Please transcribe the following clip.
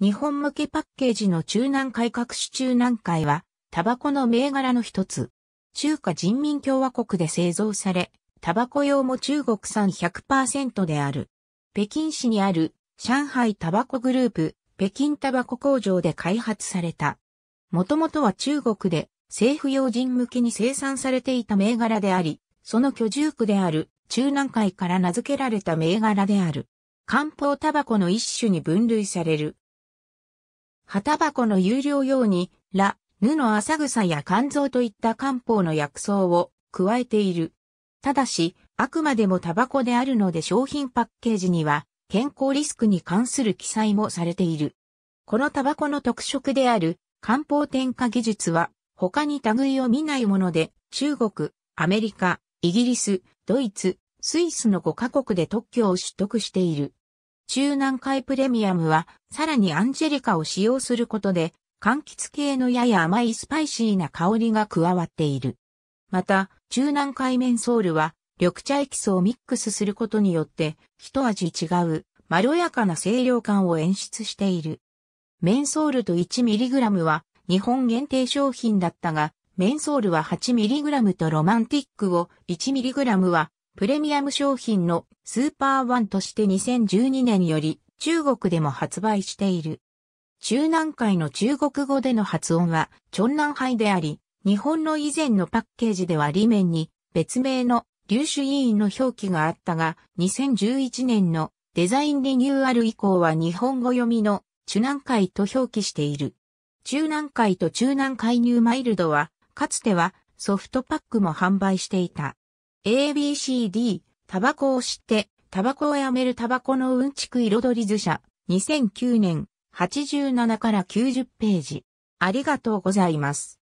日本向けパッケージの中南海各種中南海は、タバコの銘柄の一つ。中華人民共和国で製造され、タバコ用も中国産100%である。北京市にある上海タバコグループ、北京タバコ工場で開発された。もともとは中国で政府要人向けに生産されていた銘柄であり、その居住区である中南海から名付けられた銘柄である。漢方タバコの一種に分類される。葉タバコの有料用に、ラ、ヌの朝草や肝臓といった漢方の薬草を加えている。ただし、あくまでもタバコであるので商品パッケージには健康リスクに関する記載もされている。このタバコの特色である漢方添加技術は他に類を見ないもので中国、アメリカ、イギリス、ドイツ、スイスの5カ国で特許を取得している。中南海プレミアムはさらにアンジェリカを使用することで柑橘系のやや甘いスパイシーな香りが加わっている。また、中南海メンソールは緑茶エキスをミックスすることによって一味違うまろやかな清涼感を演出している。メンソールと 1mg は日本限定商品だったが、メンソールは 8mg とロマンティックを 1mg はプレミアム商品のスーパーワンとして2012年より中国でも発売している。中南海の中国語での発音は、チョンナンハイであり、日本の以前のパッケージでは裏面に別名の粒子委員の表記があったが、2011年のデザインリニューアル以降は日本語読みの中南海と表記している。中南海と中南海ニューマイルドは、かつてはソフトパックも販売していた。ABCD、タバコを知って、タバコをやめるタバコのうんちく彩り図社、2009年、87から90ページ。ありがとうございます。